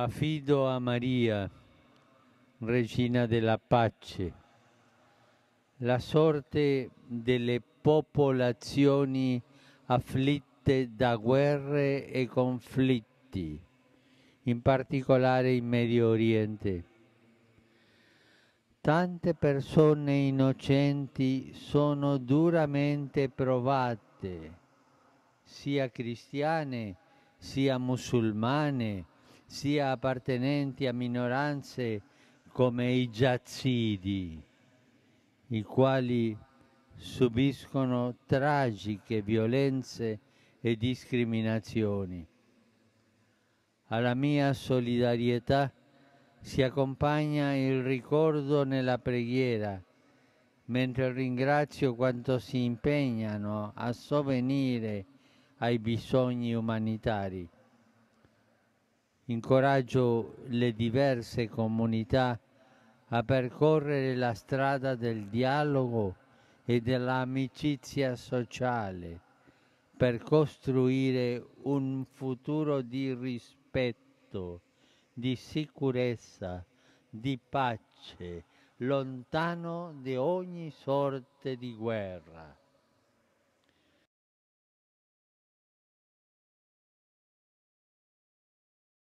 Affido a Maria, Regina della Pace, la sorte delle popolazioni afflitte da guerre e conflitti, in particolare in Medio Oriente. Tante persone innocenti sono duramente provate, sia cristiane, sia musulmane, sia appartenenti a minoranze come i giazzidi, i quali subiscono tragiche violenze e discriminazioni. Alla mia solidarietà si accompagna il ricordo nella preghiera, mentre ringrazio quanto si impegnano a sovvenire ai bisogni umanitari. Incoraggio le diverse comunità a percorrere la strada del dialogo e dell'amicizia sociale per costruire un futuro di rispetto, di sicurezza, di pace, lontano da ogni sorte di guerra.